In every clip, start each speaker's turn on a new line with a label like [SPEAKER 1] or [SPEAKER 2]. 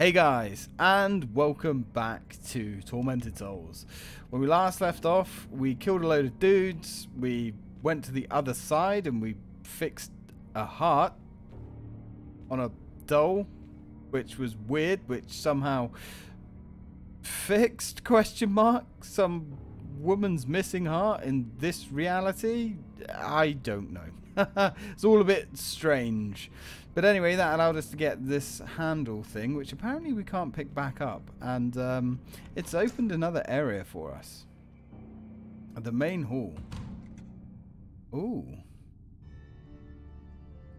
[SPEAKER 1] Hey guys, and welcome back to Tormented Souls. When we last left off, we killed a load of dudes, we went to the other side and we fixed a heart on a doll, which was weird, which somehow fixed, question mark, some woman's missing heart in this reality? I don't know. it's all a bit strange. But anyway, that allowed us to get this handle thing, which apparently we can't pick back up. And um, it's opened another area for us. The main hall. Ooh.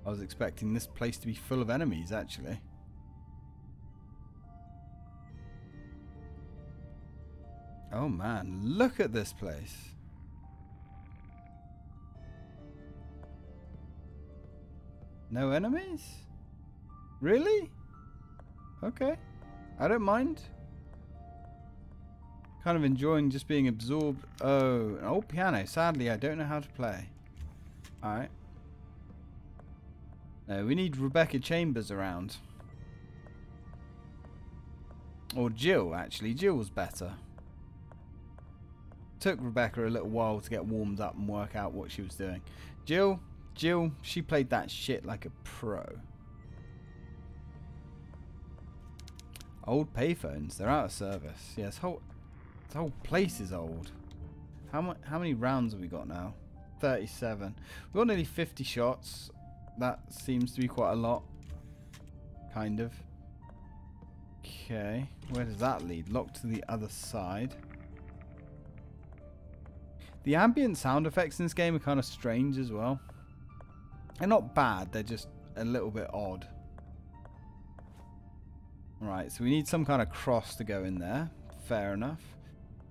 [SPEAKER 1] I was expecting this place to be full of enemies, actually. Oh man, look at this place. No enemies? Really? Okay. I don't mind. Kind of enjoying just being absorbed. Oh, an old piano. Sadly, I don't know how to play. Alright. No, we need Rebecca Chambers around. Or Jill, actually. Jill was better. Took Rebecca a little while to get warmed up and work out what she was doing. Jill, Jill, she played that shit like a pro. Old payphones, they're out of service. Yes, whole, this whole place is old. How, mu how many rounds have we got now? 37. We've got nearly 50 shots. That seems to be quite a lot. Kind of. Okay, where does that lead? Locked to the other side. The ambient sound effects in this game are kind of strange as well. They're not bad, they're just a little bit odd. Right, so we need some kind of cross to go in there. Fair enough.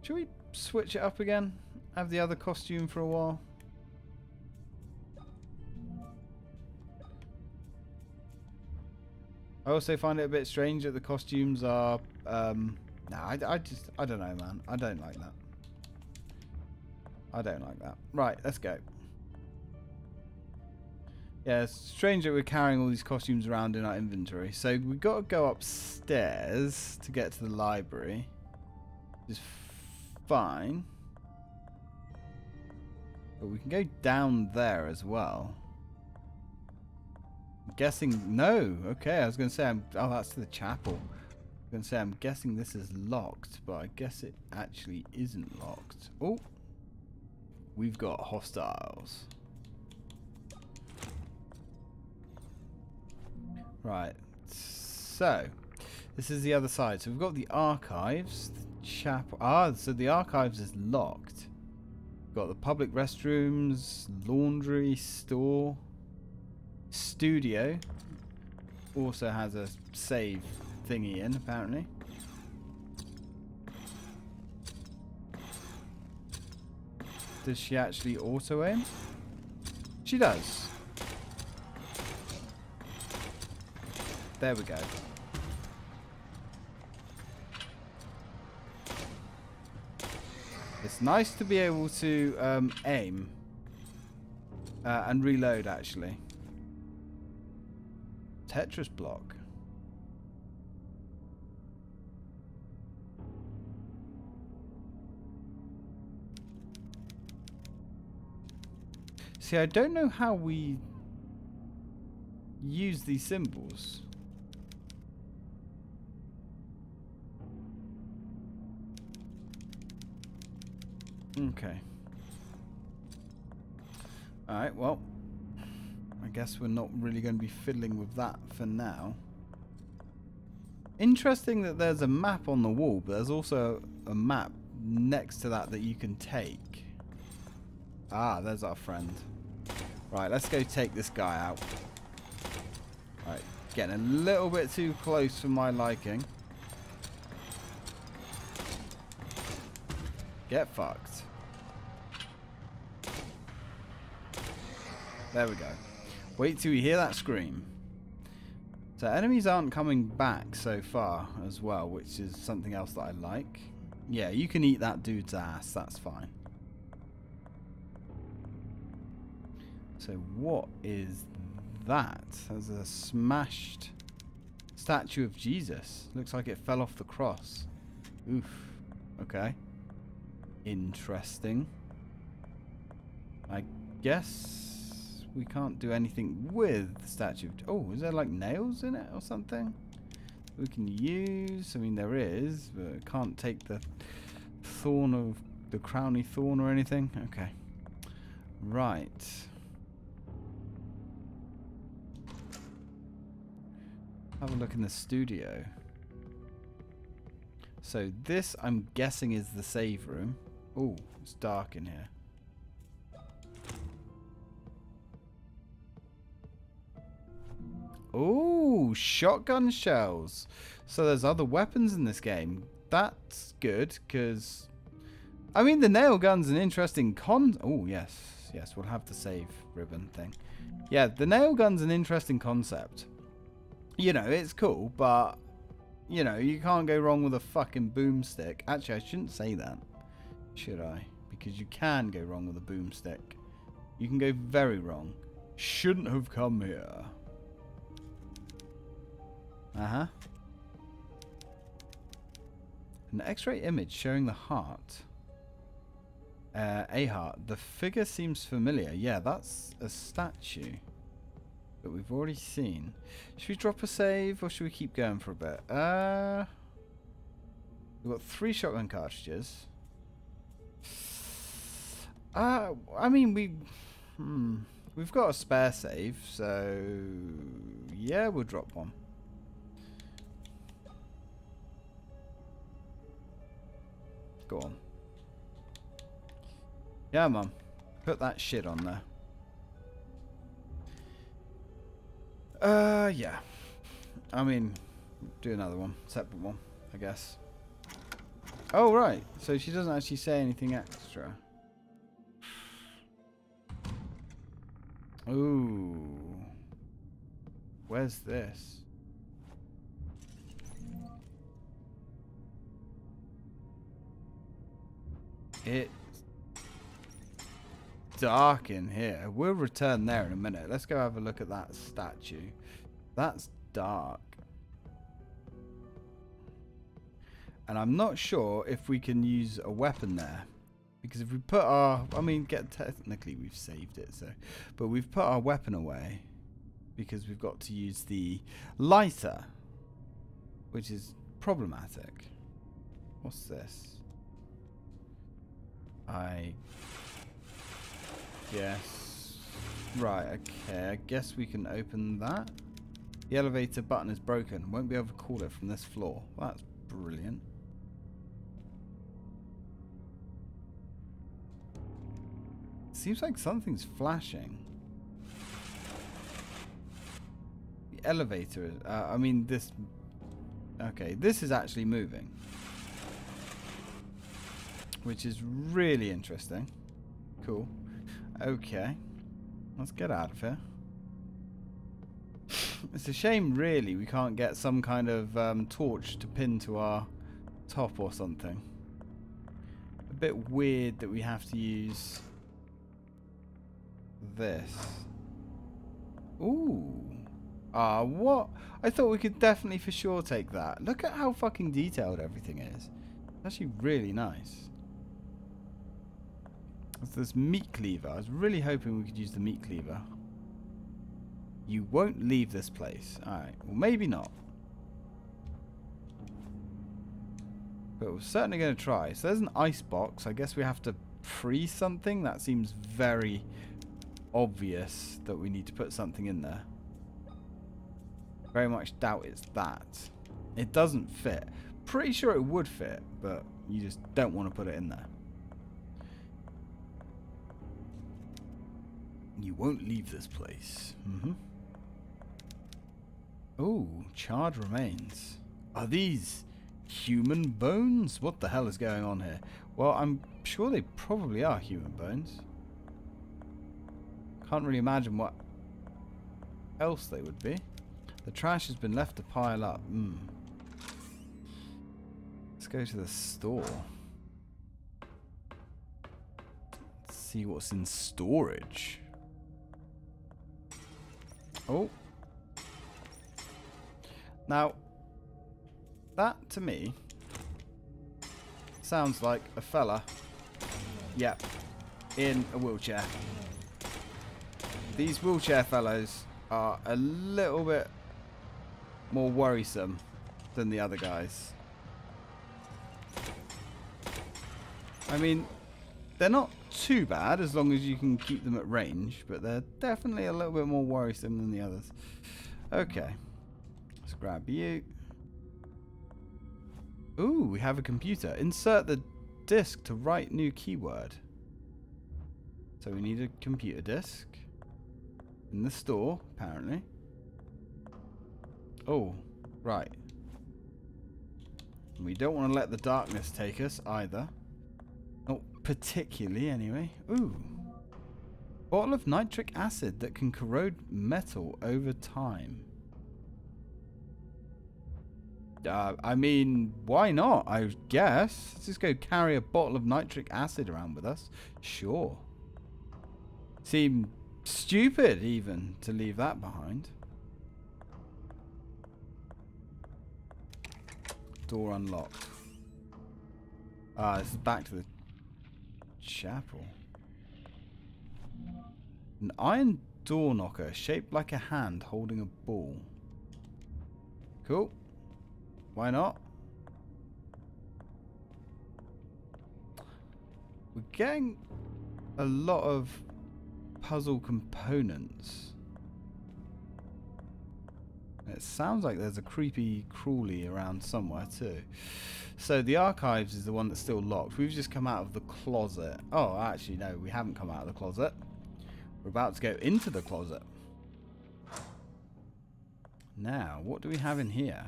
[SPEAKER 1] Should we switch it up again? Have the other costume for a while? I also find it a bit strange that the costumes are... Um, nah, I, I just... I don't know, man. I don't like that. I don't like that. Right, let's go. Yeah, it's strange that we're carrying all these costumes around in our inventory. So we've got to go upstairs to get to the library. Which is fine. But we can go down there as well. I'm guessing... No! Okay, I was going to say... I'm, oh, that's the chapel. I was going to say, I'm guessing this is locked. But I guess it actually isn't locked. Oh! We've got hostiles. Right. So, this is the other side. So we've got the archives. The chapel. Ah, so the archives is locked. We've got the public restrooms, laundry, store, studio. Also has a save thingy in, apparently. Does she actually auto aim? She does. There we go. It's nice to be able to um, aim uh, and reload actually. Tetris block. See, I don't know how we use these symbols. Okay. Alright, well, I guess we're not really going to be fiddling with that for now. Interesting that there's a map on the wall, but there's also a map next to that that you can take. Ah, there's our friend. Right, let's go take this guy out. Right, getting a little bit too close for my liking. Get fucked. There we go. Wait till you hear that scream. So enemies aren't coming back so far as well, which is something else that I like. Yeah, you can eat that dude's ass, that's fine. So what is that? There's a smashed Statue of Jesus. Looks like it fell off the cross. Oof. Okay. Interesting. I guess we can't do anything with the statue. Oh, is there like nails in it or something? We can use. I mean, there is, but can't take the thorn of the crowny thorn or anything. Okay. Right. Have a look in the studio. So this, I'm guessing, is the save room. Oh, it's dark in here. Oh, shotgun shells. So there's other weapons in this game. That's good, because... I mean, the nail gun's an interesting con... Oh, yes. Yes, we'll have the save ribbon thing. Yeah, the nail gun's an interesting concept. You know, it's cool, but... You know, you can't go wrong with a fucking boomstick. Actually, I shouldn't say that. Should I? Because you can go wrong with a boomstick. You can go very wrong. Shouldn't have come here. Uh-huh. An x-ray image showing the heart. Uh, a heart. The figure seems familiar. Yeah, that's a statue. That we've already seen. Should we drop a save or should we keep going for a bit? Uh, we've got three shotgun cartridges. Uh, I mean, we... Hmm, we've got a spare save, so... Yeah, we'll drop one. Go on. Yeah, mum. Put that shit on there. Uh, yeah. I mean, do another one. Separate one, I guess. Oh, right. So she doesn't actually say anything extra. Ooh. Where's this? It's dark in here. We'll return there in a minute. Let's go have a look at that statue. That's dark. And I'm not sure if we can use a weapon there. Because if we put our... I mean, get technically we've saved it, so... But we've put our weapon away. Because we've got to use the lighter. Which is problematic. What's this? I guess. Right, okay. I guess we can open that. The elevator button is broken. Won't be able to call it from this floor. Well, that's brilliant. Seems like something's flashing. The elevator, uh, I mean this, okay, this is actually moving which is really interesting. Cool. Okay. Let's get out of here. It's a shame, really, we can't get some kind of um, torch to pin to our top or something. A bit weird that we have to use this. Ooh. Ah, what? I thought we could definitely for sure take that. Look at how fucking detailed everything is. It's actually really nice. There's this meat cleaver. I was really hoping we could use the meat cleaver. You won't leave this place. Alright, well maybe not. But we're certainly going to try. So there's an ice box. I guess we have to freeze something. That seems very obvious that we need to put something in there. Very much doubt it's that. It doesn't fit. Pretty sure it would fit, but you just don't want to put it in there. You won't leave this place. Mm-hmm. Oh, charred remains. Are these human bones? What the hell is going on here? Well, I'm sure they probably are human bones. Can't really imagine what else they would be. The trash has been left to pile up. Mm. Let's go to the store. Let's see what's in storage. Oh. Now, that to me sounds like a fella. Yep. In a wheelchair. These wheelchair fellows are a little bit more worrisome than the other guys. I mean, they're not too bad as long as you can keep them at range, but they're definitely a little bit more worrisome than the others. Okay. Let's grab you. Ooh, we have a computer. Insert the disk to write new keyword. So we need a computer disk. In the store, apparently. Oh, right. We don't want to let the darkness take us either. Particularly, anyway. Ooh. Bottle of nitric acid that can corrode metal over time. Uh, I mean, why not? I guess. Let's just go carry a bottle of nitric acid around with us. Sure. Seem stupid, even, to leave that behind. Door unlocked. Ah, this is back to the chapel. An iron door knocker shaped like a hand holding a ball. Cool. Why not? We're getting a lot of puzzle components. It sounds like there's a creepy crawly around somewhere too. So the archives is the one that's still locked. We've just come out of the closet. Oh, actually no, we haven't come out of the closet. We're about to go into the closet. Now, what do we have in here?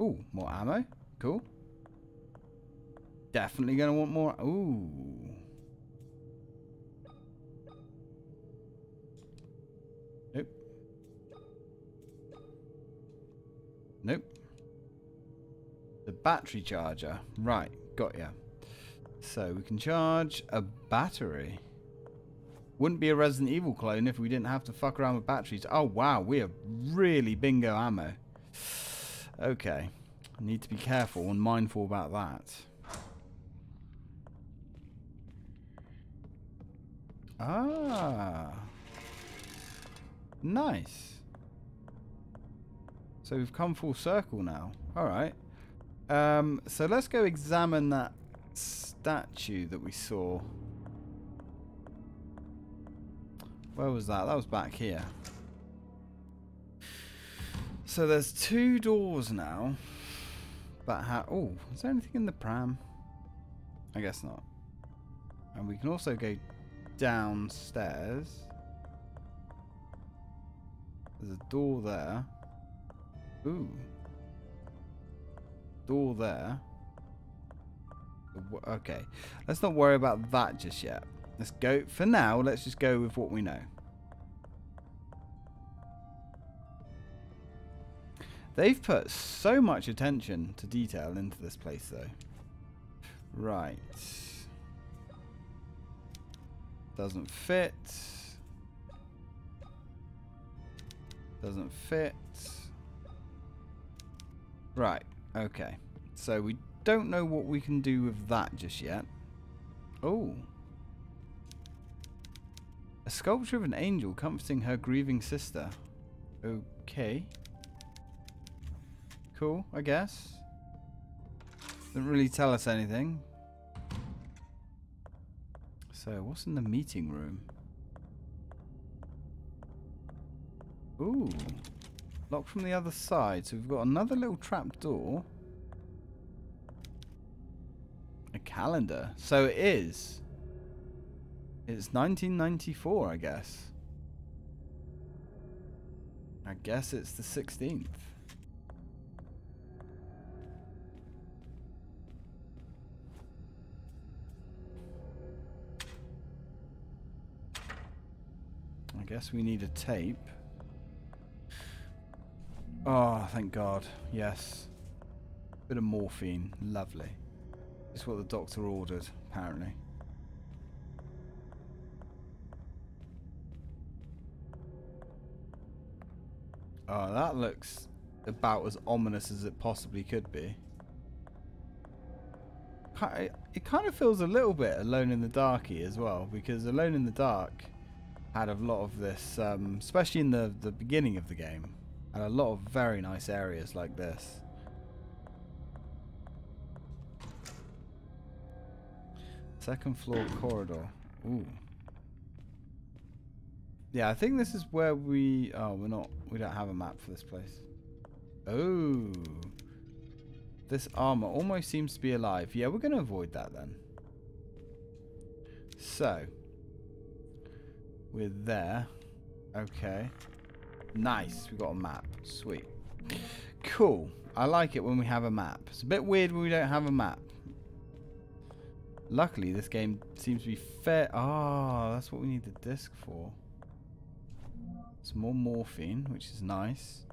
[SPEAKER 1] Ooh, more ammo. Cool. Definitely going to want more. Ooh. Nope. Nope. The battery charger. Right, got ya. So we can charge a battery. Wouldn't be a Resident Evil clone if we didn't have to fuck around with batteries. Oh wow, we have really bingo ammo. Okay. I need to be careful and mindful about that. Ah. Nice. So we've come full circle now. Alright. Um, so let's go examine that statue that we saw. Where was that? That was back here. So there's two doors now. But how... Oh, is there anything in the pram? I guess not. And we can also go downstairs. There's a door there. Ooh. Door there. Okay. Let's not worry about that just yet. Let's go... For now, let's just go with what we know. They've put so much attention to detail into this place, though. Right. Doesn't fit. Doesn't fit. Right. Okay. So we don't know what we can do with that just yet. Oh. A sculpture of an angel comforting her grieving sister. Okay. Cool, I guess. Doesn't really tell us anything. So, what's in the meeting room? Ooh. Locked from the other side. So we've got another little trap door. A calendar. So it is. It's 1994, I guess. I guess it's the 16th. I guess we need a tape. Oh, thank God. Yes. Bit of morphine. Lovely. It's what the doctor ordered, apparently. Oh, that looks about as ominous as it possibly could be. It kind of feels a little bit Alone in the Darky as well, because Alone in the Dark had a lot of this, um, especially in the, the beginning of the game, and a lot of very nice areas like this. Second floor corridor. Ooh. Yeah, I think this is where we... Oh, we're not... We don't have a map for this place. Oh. This armor almost seems to be alive. Yeah, we're going to avoid that then. So. We're there. Okay. Nice. We've got a map. Sweet. Cool. I like it when we have a map. It's a bit weird when we don't have a map. Luckily, this game seems to be fair. Ah, oh, that's what we need the disc for. Some more morphine, which is nice.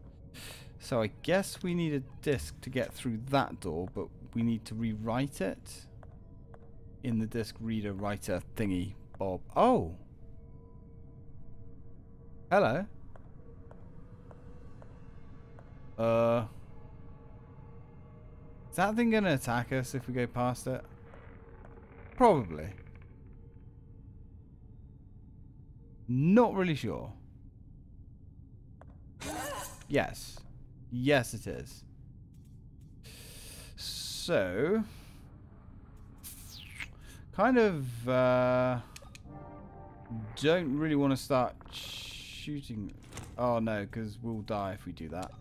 [SPEAKER 1] So I guess we need a disc to get through that door, but we need to rewrite it in the disc reader writer thingy bob. Oh! Hello. Uh... Is that thing going to attack us if we go past it? Probably. Not really sure. Yes. Yes, it is. So, kind of uh, don't really want to start shooting. Oh no, because we'll die if we do that.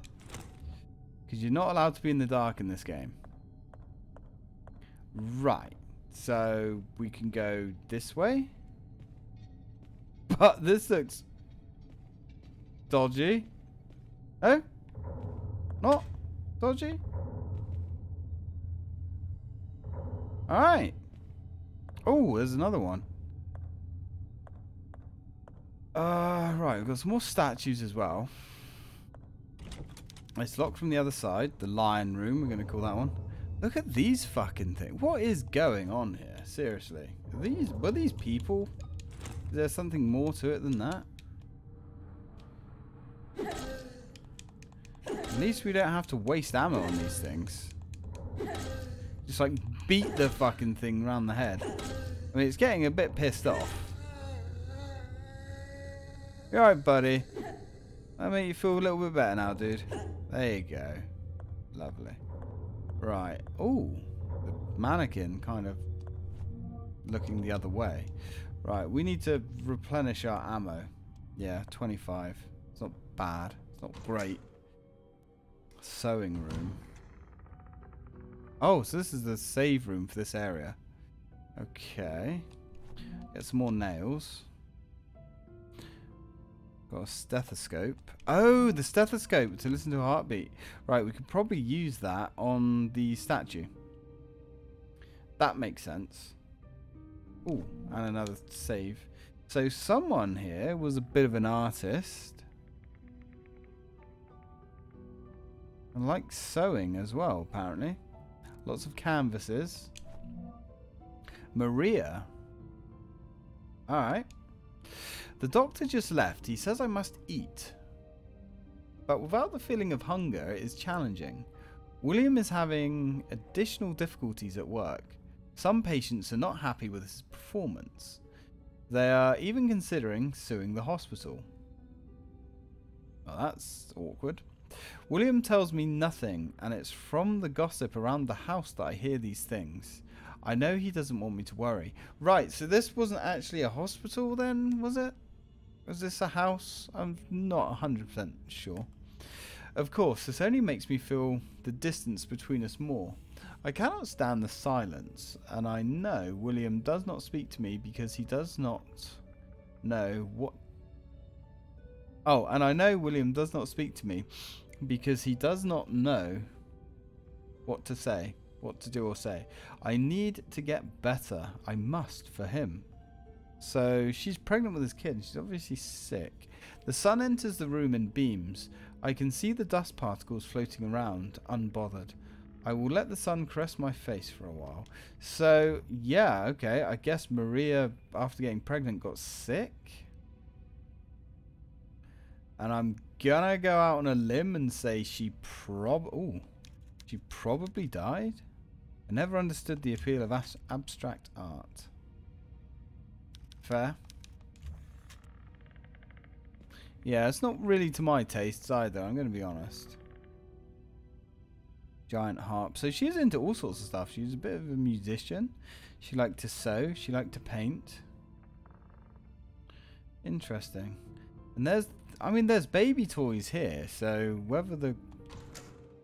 [SPEAKER 1] Because you're not allowed to be in the dark in this game. Right. So we can go this way. But this looks dodgy. Oh? Not dodgy? Alright. Oh, there's another one. Uh, right, we've got some more statues as well. It's locked from the other side. The lion room, we're going to call that one. Look at these fucking things. What is going on here? Seriously. Are these were these people? Is there something more to it than that? At least we don't have to waste ammo on these things. Just like beat the fucking thing around the head. I mean, it's getting a bit pissed off. You alright, buddy? I make you feel a little bit better now, dude. There you go. Lovely. Right. Oh, the mannequin kind of looking the other way. Right, we need to replenish our ammo. Yeah, 25. It's not bad. It's not great. Sewing room. Oh, so this is the save room for this area. Okay. Get some more nails. Got a stethoscope. Oh, the stethoscope to listen to a heartbeat. Right, we could probably use that on the statue. That makes sense. Oh, and another save. So someone here was a bit of an artist. And likes sewing as well, apparently. Lots of canvases. Maria. Alright. The doctor just left. He says I must eat. But without the feeling of hunger, it is challenging. William is having additional difficulties at work. Some patients are not happy with his performance. They are even considering suing the hospital. Well, that's awkward. William tells me nothing, and it's from the gossip around the house that I hear these things. I know he doesn't want me to worry. Right, so this wasn't actually a hospital then, was it? Was this a house? I'm not 100% sure. Of course, this only makes me feel the distance between us more. I cannot stand the silence, and I know William does not speak to me because he does not know what. Oh, and I know William does not speak to me because he does not know what to say, what to do or say. I need to get better. I must for him. So she's pregnant with his kid. She's obviously sick. The sun enters the room in beams. I can see the dust particles floating around, unbothered. I will let the sun caress my face for a while. So, yeah, okay. I guess Maria, after getting pregnant, got sick. And I'm gonna go out on a limb and say she prob... Ooh. She probably died? I never understood the appeal of abstract art. Fair. Yeah, it's not really to my tastes either, I'm going to be honest. Giant harp. So she's into all sorts of stuff. She's a bit of a musician. She liked to sew. She liked to paint. Interesting. And there's, I mean, there's baby toys here. So whether the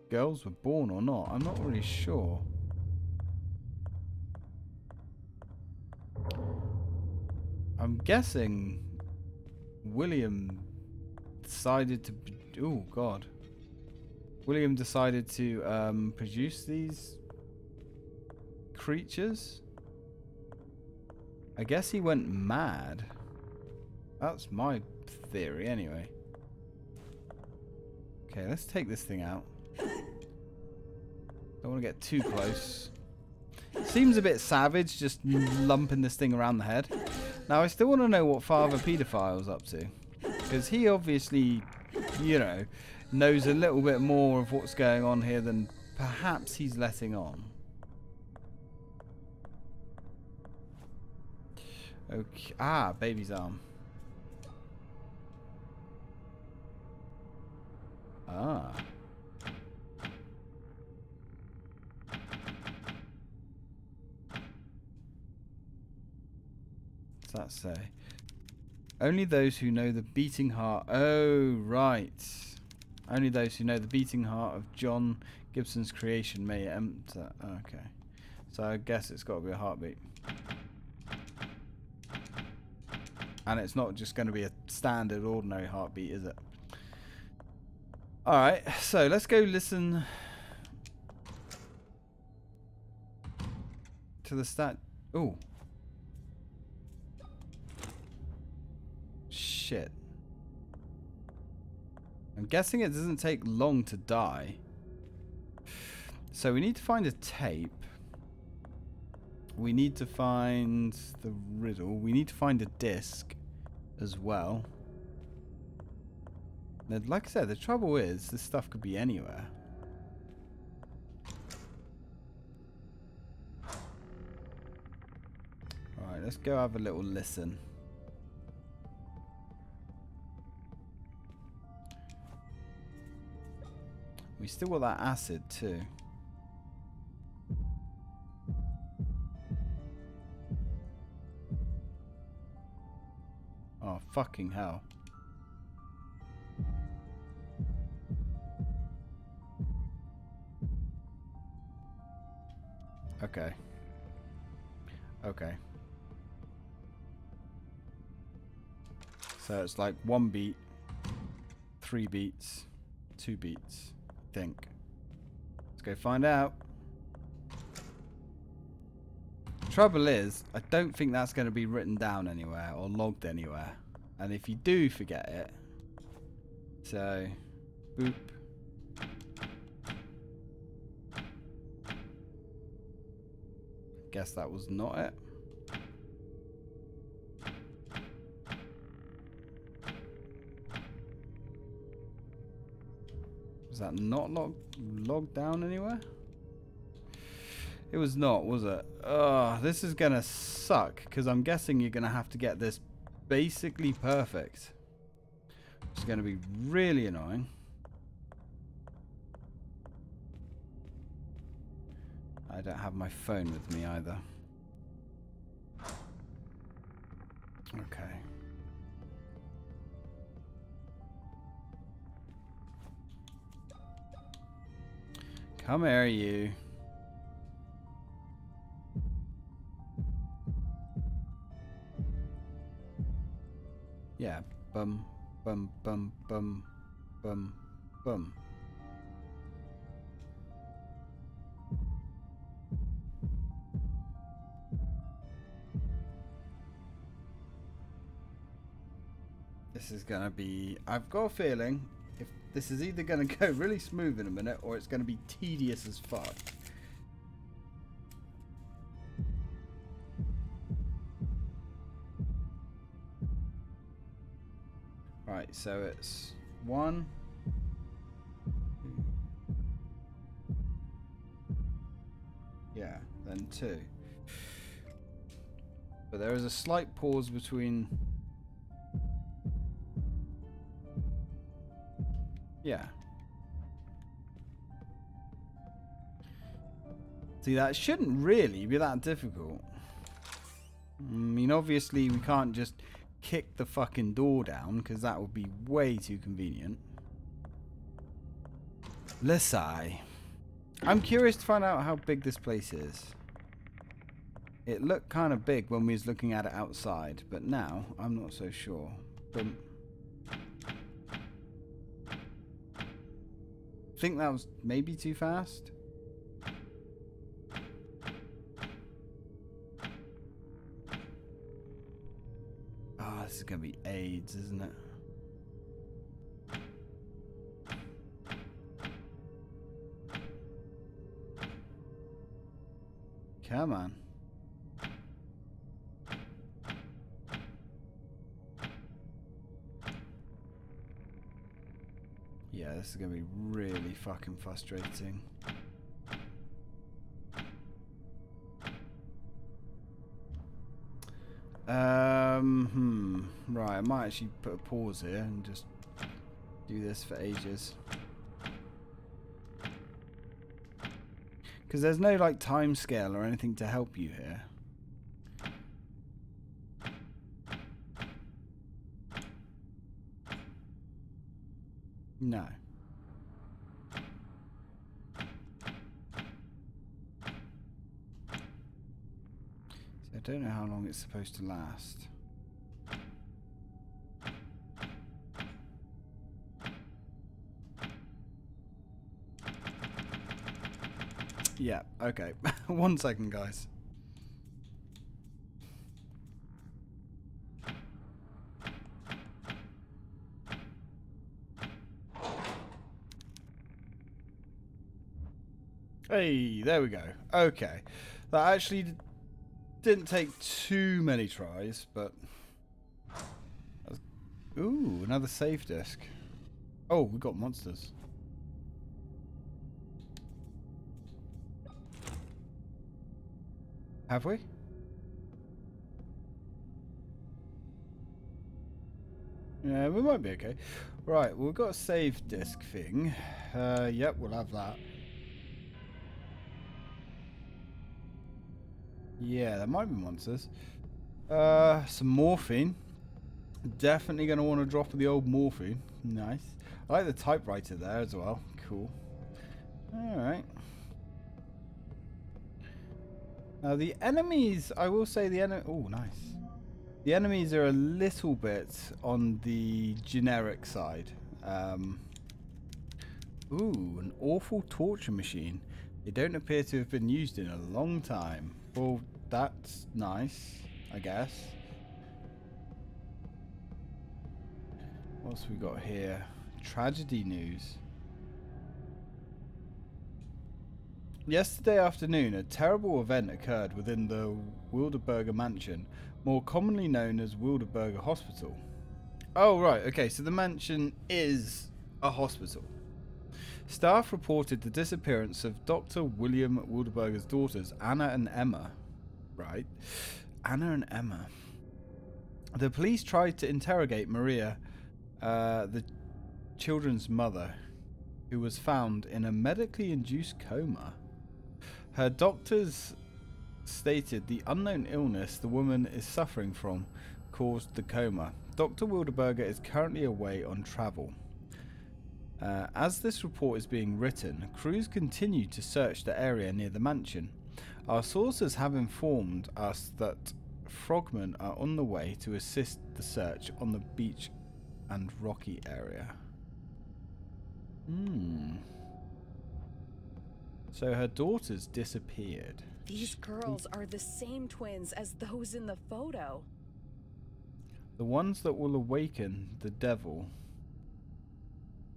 [SPEAKER 1] girls were born or not, I'm not really sure. I'm guessing William decided to... Oh, God. William decided to um, produce these creatures. I guess he went mad. That's my theory, anyway. Okay, let's take this thing out. Don't want to get too close. Seems a bit savage, just lumping this thing around the head. Now, I still want to know what Father Pedophile's up to. Because he obviously, you know, knows a little bit more of what's going on here than perhaps he's letting on. Okay. Ah, baby's arm. Ah. What's that say? Only those who know the beating heart. Oh, right. Only those who know the beating heart of John Gibson's creation may enter. Okay. So I guess it's got to be a heartbeat. And it's not just going to be a standard, ordinary heartbeat, is it? Alright, so let's go listen to the stat. Oh, shit. I'm guessing it doesn't take long to die. So we need to find a tape. We need to find the riddle. We need to find a disc as well. Now, like I said, the trouble is this stuff could be anywhere. Alright, let's go have a little listen. Still got that acid too. Oh, fucking hell. Okay. Okay. So it's like one beat, three beats, two beats think. Let's go find out. Trouble is, I don't think that's going to be written down anywhere or logged anywhere. And if you do forget it, so, boop. Guess that was not it. Was that not log logged down anywhere? It was not, was it? Oh, this is going to suck because I'm guessing you're going to have to get this basically perfect. It's going to be really annoying. I don't have my phone with me either. Okay. Come here, you. Yeah, bum, bum, bum, bum, bum, bum. This is gonna be... I've got a feeling this is either going to go really smooth in a minute or it's going to be tedious as fuck. Right, so it's One. Yeah, then two. But there is a slight pause between. Yeah. See, that shouldn't really be that difficult. I mean, obviously, we can't just kick the fucking door down because that would be way too convenient. Lesai. I'm curious to find out how big this place is. It looked kind of big when we was looking at it outside, but now I'm not so sure. But think that was maybe too fast. Ah, oh, this is gonna be AIDS, isn't it? Come on. This is going to be really fucking frustrating. Um, hmm. Right, I might actually put a pause here and just do this for ages. Because there's no like time scale or anything to help you here. No. I don't know how long it's supposed to last. Yeah, okay. One second, guys. Hey, there we go. Okay. That actually didn't take too many tries, but... Ooh, another save disc. Oh, we got monsters. Have we? Yeah, we might be okay. Right, we've got a save disk thing. Uh, yep, we'll have that. Yeah, there might be monsters. Uh, some morphine. Definitely going to want to drop the old morphine. Nice. I like the typewriter there as well. Cool. Alright. Now the enemies, I will say the enemy. Oh, nice. The enemies are a little bit on the generic side. Um, ooh, an awful torture machine. They don't appear to have been used in a long time. Well, that's nice, I guess. What's we got here? Tragedy news. Yesterday afternoon, a terrible event occurred within the Wilderberger mansion, more commonly known as Wilderberger Hospital. Oh, right, okay, so the mansion is a hospital. Staff reported the disappearance of Dr. William Wilderberger's daughters, Anna and Emma. Right? Anna and Emma. The police tried to interrogate Maria, uh, the children's mother, who was found in a medically induced coma. Her doctors stated the unknown illness the woman is suffering from caused the coma. Dr. Wilderberger is currently away on travel. Uh, as this report is being written, crews continue to search the area near the mansion. Our sources have informed us that frogmen are on the way to assist the search on the beach and rocky area. Hmm. So her daughters disappeared.
[SPEAKER 2] These girls are the same twins as those in the photo.
[SPEAKER 1] The ones that will awaken the devil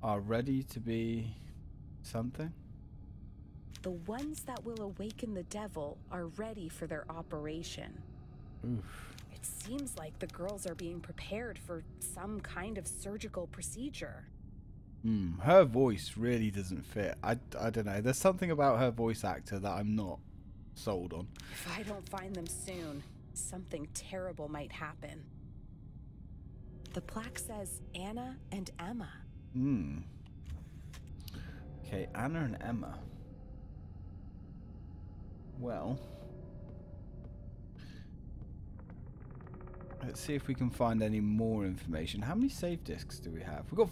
[SPEAKER 1] are ready to be something?
[SPEAKER 2] The ones that will awaken the devil are ready for their operation.
[SPEAKER 1] Oof.
[SPEAKER 2] It seems like the girls are being prepared for some kind of surgical procedure.
[SPEAKER 1] Hmm, her voice really doesn't fit. I, I don't know. There's something about her voice actor that I'm not sold on.
[SPEAKER 2] If I don't find them soon, something terrible might happen. The plaque says Anna and Emma.
[SPEAKER 1] Hmm. Okay, Anna and Emma. Well. Let's see if we can find any more information. How many save disks do we have? We've got.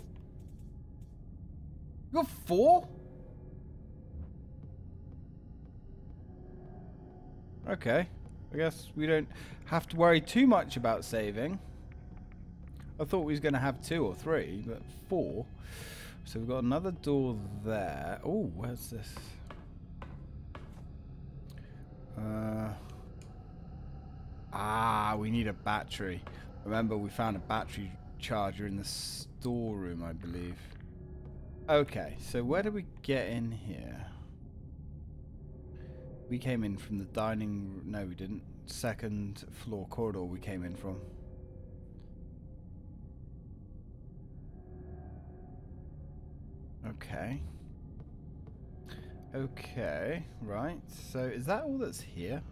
[SPEAKER 1] We've got four. Okay. I guess we don't have to worry too much about saving. I thought we was going to have two or three, but four. So we've got another door there. Oh, where's this? Uh, ah, we need a battery. Remember, we found a battery charger in the storeroom, I believe. Okay, so where did we get in here? We came in from the dining... No, we didn't. Second floor corridor we came in from. Okay. Okay, right. So is that all that's here?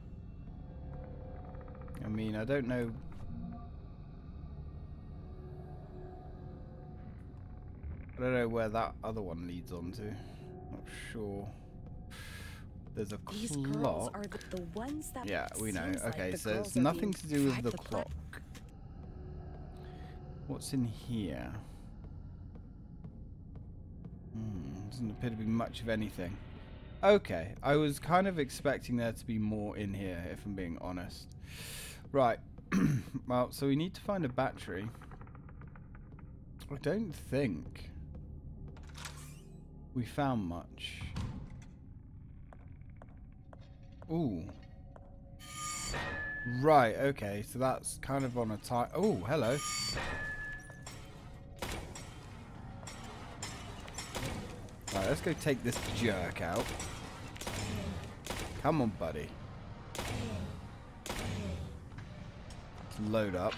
[SPEAKER 1] I mean, I don't know. I don't know where that other one leads on to. Not sure. There's a
[SPEAKER 2] These
[SPEAKER 1] clock.
[SPEAKER 2] are the, the ones that
[SPEAKER 1] Yeah, we know.
[SPEAKER 2] seems like
[SPEAKER 1] Okay, so it's nothing to do with the clock. What's in here? Hmm, doesn't appear to be much of anything. Okay, I was kind of expecting there to be more in here, if I'm being honest. Right, well, so we need to find a battery. I don't think we found much. Ooh. Right, okay, so that's kind of on a time. Oh, hello. Right, let's go take this jerk out. Come on, buddy. Let's load up.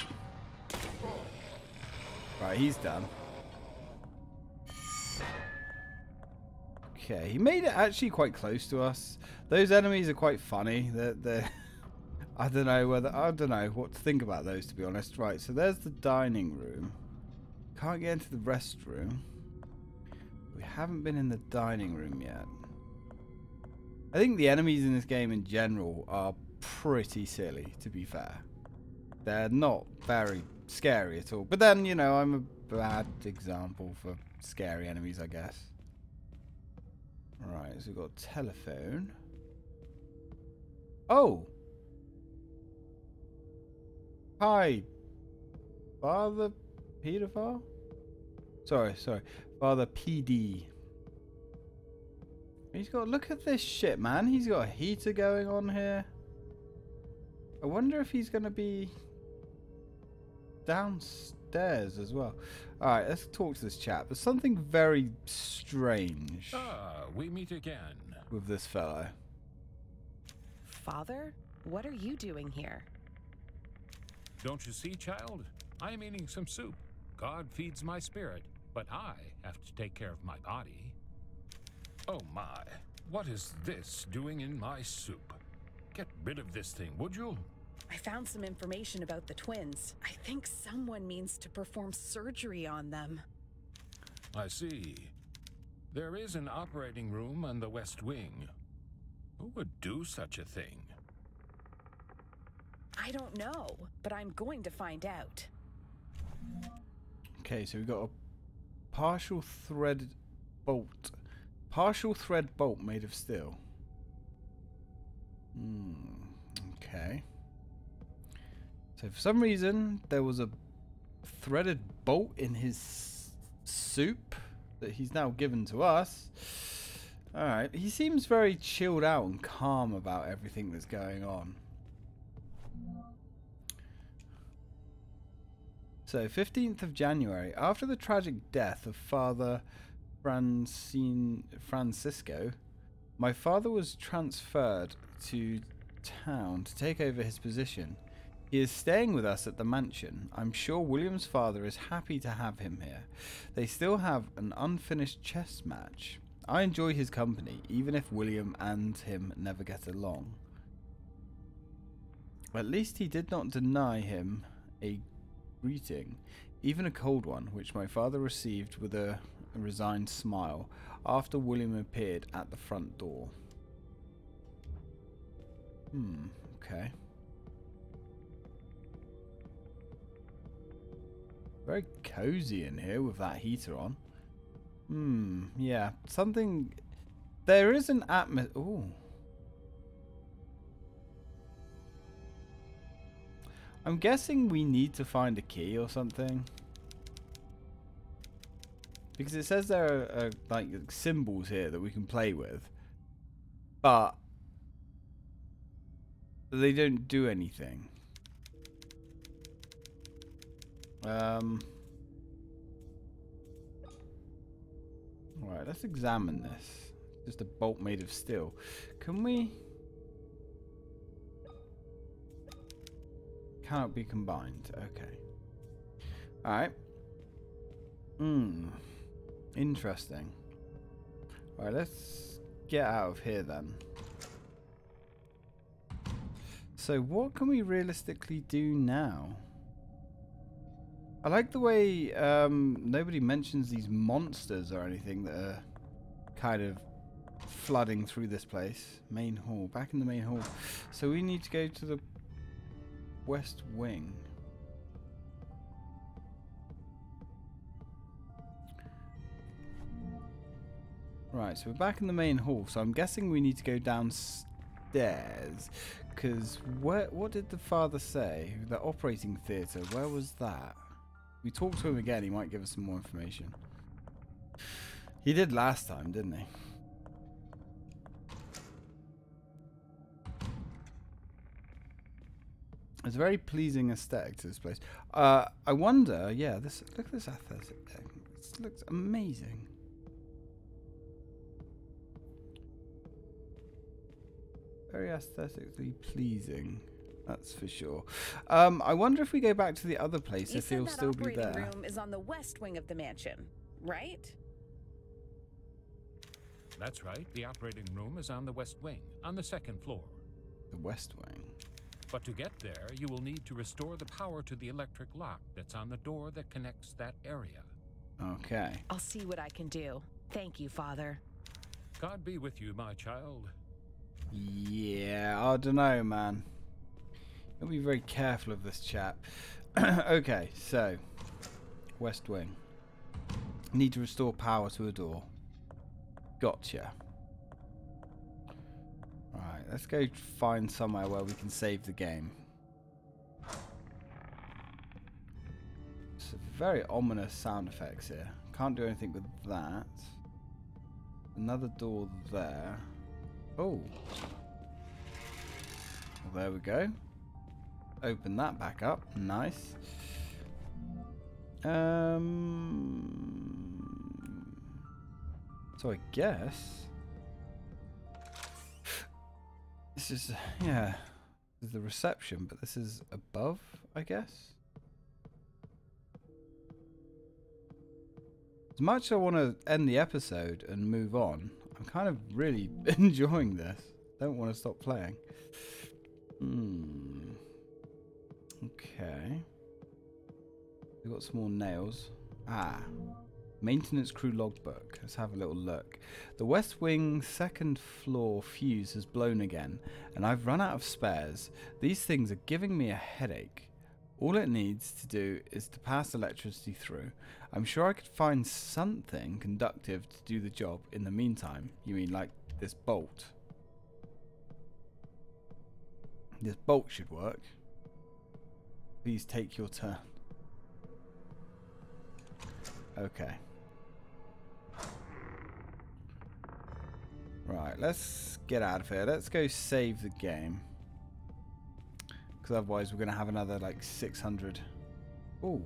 [SPEAKER 1] Right, he's done. Okay, he made it actually quite close to us. Those enemies are quite funny. They're, they're I don't know whether I don't know what to think about those to be honest. Right, so there's the dining room. Can't get into the restroom. We haven't been in the dining room yet. I think the enemies in this game in general are pretty silly, to be fair. They're not very scary at all. But then, you know, I'm a bad example for scary enemies, I guess. Right, so we've got telephone. Oh! Hi, Father Pedophile? Sorry, sorry. Father PD. He's got, look at this shit, man. He's got a heater going on here. I wonder if he's going to be downstairs as well. Alright, let's talk to this chap. There's something very strange
[SPEAKER 3] Ah, we meet again.
[SPEAKER 1] with this fellow.
[SPEAKER 2] Father, what are you doing here?
[SPEAKER 3] Don't you see, child? I am eating some soup. God feeds my spirit, but I have to take care of my body. Oh my, what is this doing in my soup? Get rid of this thing, would you?
[SPEAKER 2] I found some information about the twins. I think someone means to perform surgery on them.
[SPEAKER 3] I see. There is an operating room on the West Wing. Who would do such a thing?
[SPEAKER 2] I don't know, but I'm going to find out.
[SPEAKER 1] Okay, so we've got a partial threaded bolt. Partial thread bolt made of steel. Hmm. Okay. So for some reason there was a threaded bolt in his soup that he's now given to us. Alright, he seems very chilled out and calm about everything that's going on. So, 15th of January, after the tragic death of Father Francine Francisco, my father was transferred to town to take over his position. He is staying with us at the mansion. I'm sure William's father is happy to have him here. They still have an unfinished chess match. I enjoy his company, even if William and him never get along. At least he did not deny him a greeting, even a cold one, which my father received with a, resigned smile after William appeared at the front door. Hmm, okay. Very cozy in here with that heater on. Hmm, yeah. Something... There is an atmosphere... Ooh. I'm guessing we need to find a key or something. Because it says there are, are like symbols here that we can play with. But they don't do anything. Um. Alright, let's examine this. Just a bolt made of steel. Can we... Cannot be combined. Okay. Alright. Hmm. Interesting. Alright, let's get out of here then. So what can we realistically do now? I like the way um, nobody mentions these monsters or anything that are kind of flooding through this place. Main hall. Back in the main hall. So we need to go to the west wing. Right, so we're back in the main hall. So I'm guessing we need to go downstairs. Because what did the father say? The operating theatre, where was that? We talked to him again, he might give us some more information. He did last time, didn't he? It's a very pleasing aesthetic to this place. Uh, I wonder, yeah, this look at this aesthetic. It looks amazing. Very aesthetically pleasing. That's for sure. Um, I wonder if we go back to the other place,
[SPEAKER 2] you
[SPEAKER 1] if he'll still be there.
[SPEAKER 2] The room is on the west wing of the mansion, right?
[SPEAKER 3] That's right. The operating room is on the west wing, on the second floor.
[SPEAKER 1] The west wing.
[SPEAKER 3] But to get there, you will need to restore the power to the electric lock that's on the door that connects that area.
[SPEAKER 1] Okay.
[SPEAKER 2] I'll see what I can do. Thank you, Father.
[SPEAKER 3] God be with you, my child.
[SPEAKER 1] Yeah, I don't know, man. I'll be very careful of this chap. okay, so West Wing. Need to restore power to a door. Gotcha. Alright, let's go find somewhere where we can save the game. It's very ominous sound effects here. Can't do anything with that. Another door there. Oh. Well, there we go. Open that back up. Nice. Um. So I guess this is yeah, this is the reception, but this is above, I guess. As much as I want to end the episode and move on, I'm kind of really enjoying this. Don't want to stop playing. Hmm. Okay. We've got some more nails. Ah. Maintenance crew logbook. Let's have a little look. The West Wing second floor fuse has blown again, and I've run out of spares. These things are giving me a headache. All it needs to do is to pass electricity through. I'm sure I could find something conductive to do the job in the meantime. You mean like this bolt? This bolt should work. Please take your turn. Okay. Right, let's get out of here. Let's go save the game. Because otherwise we're going to have another like 600. Oh,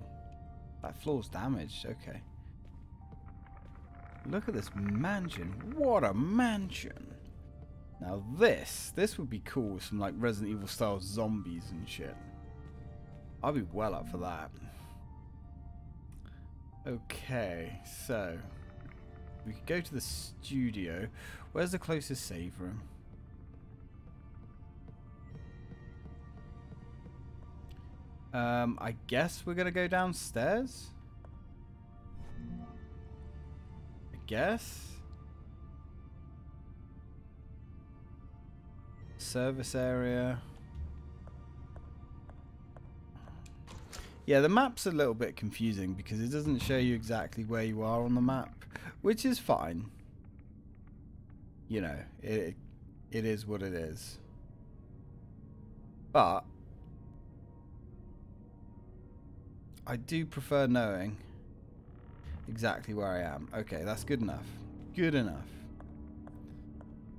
[SPEAKER 1] that floor's damaged. Okay. Look at this mansion. What a mansion. Now this, this would be cool with some like Resident Evil style zombies and shit. I'd be well up for that. Okay, so we could go to the studio. Where's the closest save room? Um, I guess we're gonna go downstairs. I guess. Service area. Yeah, the map's a little bit confusing because it doesn't show you exactly where you are on the map, which is fine. You know, it it is what it is. But I do prefer knowing exactly where I am. Okay, that's good enough. Good enough.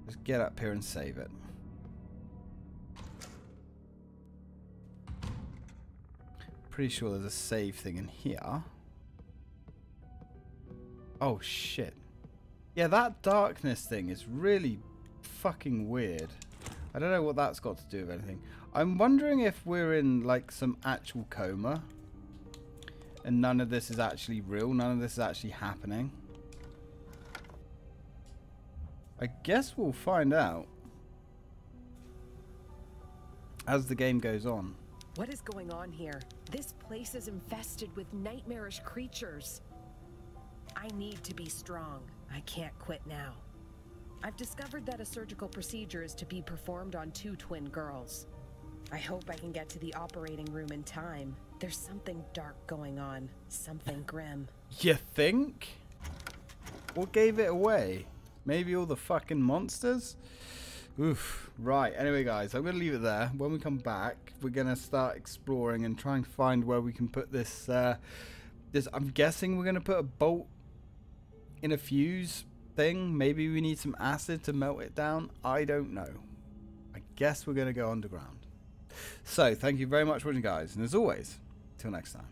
[SPEAKER 1] Just get up here and save it. Pretty sure there's a save thing in here. Oh shit. Yeah, that darkness thing is really fucking weird. I don't know what that's got to do with anything. I'm wondering if we're in like some actual coma and none of this is actually real. None of this is actually happening. I guess we'll find out as the game goes on.
[SPEAKER 2] What is going on here? This place is infested with nightmarish creatures. I need to be strong. I can't quit now. I've discovered that a surgical procedure is to be performed on two twin girls. I hope I can get to the operating room in time. There's something dark going on. Something grim.
[SPEAKER 1] You think? What gave it away? Maybe all the fucking monsters? Oof. Right. Anyway, guys, I'm going to leave it there. When we come back, we're going to start exploring and try and find where we can put this. Uh, this. I'm guessing we're going to put a bolt in a fuse thing. Maybe we need some acid to melt it down. I don't know. I guess we're going to go underground. So, thank you very much for watching, guys. And as always, till next time.